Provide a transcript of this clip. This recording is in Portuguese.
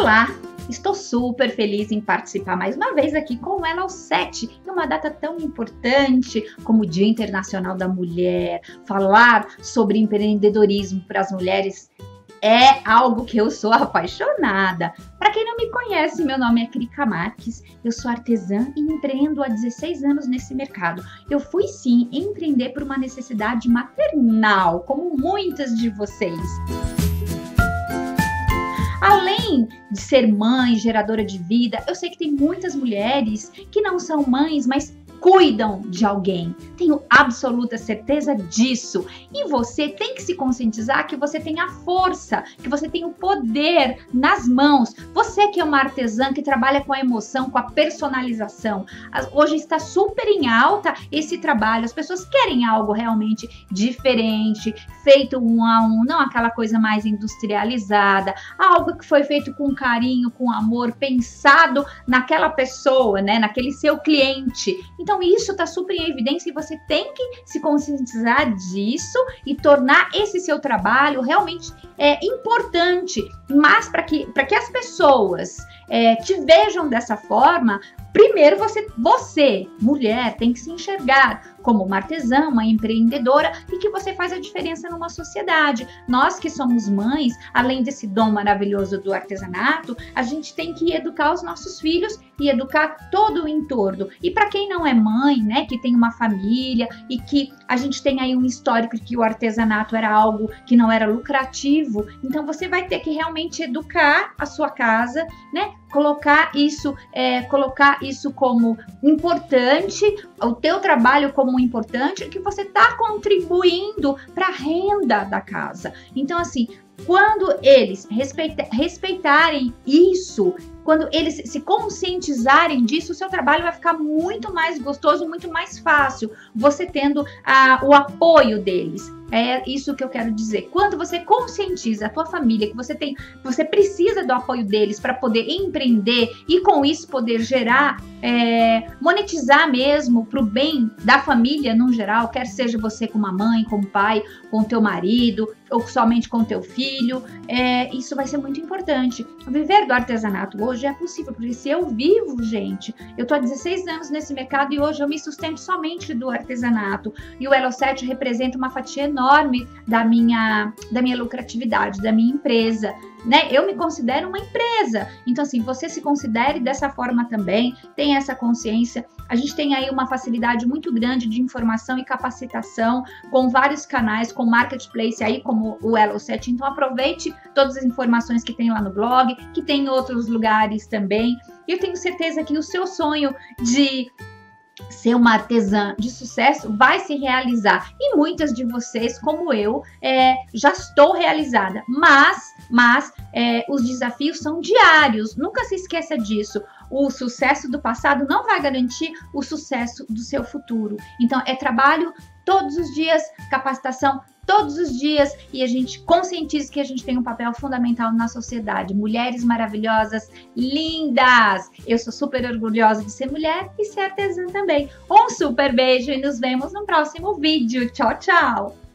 Olá! Estou super feliz em participar mais uma vez aqui com ela aos 7, em uma data tão importante como o Dia Internacional da Mulher. Falar sobre empreendedorismo para as mulheres é algo que eu sou apaixonada. Para quem não me conhece, meu nome é Krika Marques, eu sou artesã e empreendo há 16 anos nesse mercado. Eu fui sim empreender por uma necessidade maternal, como muitas de vocês. Além de ser mãe, geradora de vida, eu sei que tem muitas mulheres que não são mães, mas cuidam de alguém. Tenho absoluta certeza disso. E você tem que se conscientizar que você tem a força, que você tem o poder nas mãos. Você que é uma artesã que trabalha com a emoção, com a personalização. Hoje está super em alta esse trabalho. As pessoas querem algo realmente diferente, feito um a um, não aquela coisa mais industrializada, algo que foi feito com carinho, com amor, pensado naquela pessoa, né, naquele seu cliente. Então então isso está super em evidência e você tem que se conscientizar disso e tornar esse seu trabalho realmente é, importante. Mas para que, que as pessoas é, te vejam dessa forma, primeiro você, você, mulher, tem que se enxergar como uma artesã, uma empreendedora e que você faz a diferença numa sociedade. Nós que somos mães, além desse dom maravilhoso do artesanato, a gente tem que educar os nossos filhos e educar todo o entorno. E para quem não é mãe, né, que tem uma família e que a gente tem aí um histórico de que o artesanato era algo que não era lucrativo, então você vai ter que realmente educar a sua casa, né, colocar isso, é, colocar isso como importante, o teu trabalho como importante, que você está contribuindo para a renda da casa. Então, assim, quando eles respeita, respeitarem isso, quando eles se conscientizarem disso, o seu trabalho vai ficar muito mais gostoso, muito mais fácil, você tendo a, o apoio deles. É isso que eu quero dizer. Quando você conscientiza a tua família que você tem, você precisa do apoio deles para poder empreender e com isso poder gerar, é, monetizar mesmo para o bem da família no geral, quer seja você com uma mãe, com um pai, com teu marido ou somente com teu filho, é, isso vai ser muito importante. Viver do artesanato hoje é possível, porque se eu vivo, gente, eu tô há 16 anos nesse mercado e hoje eu me sustento somente do artesanato e o Elo 7 representa uma fatia enorme da minha, da minha lucratividade, da minha empresa, né? Eu me considero uma empresa. Então, assim, você se considere dessa forma também, tem essa consciência. A gente tem aí uma facilidade muito grande de informação e capacitação com vários canais, com marketplace aí como o Elo7. Então, aproveite todas as informações que tem lá no blog, que tem em outros lugares também. Eu tenho certeza que o seu sonho de ser uma artesã de sucesso vai se realizar. E muitas de vocês, como eu, é, já estou realizada. Mas, mas é, os desafios são diários. Nunca se esqueça disso. O sucesso do passado não vai garantir o sucesso do seu futuro. Então, é trabalho todos os dias, capacitação todos os dias e a gente conscientiza que a gente tem um papel fundamental na sociedade. Mulheres maravilhosas, lindas! Eu sou super orgulhosa de ser mulher e ser artesã também. Um super beijo e nos vemos no próximo vídeo. Tchau, tchau!